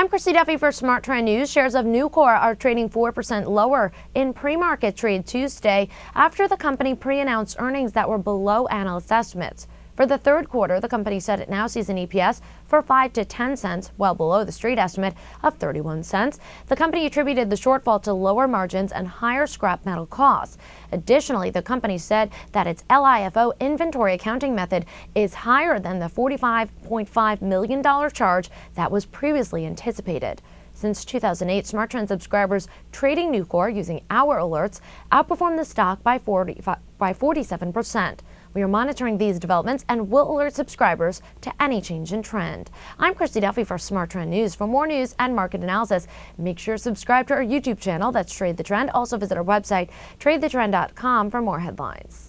I'm Christy Duffy for SmarTrend News. Shares of Nucor are trading 4% lower in pre-market trade Tuesday after the company pre-announced earnings that were below analyst estimates. For the third quarter, the company said it now sees an EPS for 5 to 10 cents, well below the street estimate of 31 cents. The company attributed the shortfall to lower margins and higher scrap metal costs. Additionally, the company said that its LIFO inventory accounting method is higher than the $45.5 million charge that was previously anticipated. Since 2008, SmarTrend subscribers trading Nucor using our alerts outperformed the stock by, 40, by 47%. We are monitoring these developments and will alert subscribers to any change in trend. I'm Christy Duffy for SmarTrend News. For more news and market analysis, make sure to subscribe to our YouTube channel. That's Trade the Trend. Also visit our website, tradethetrend.com for more headlines.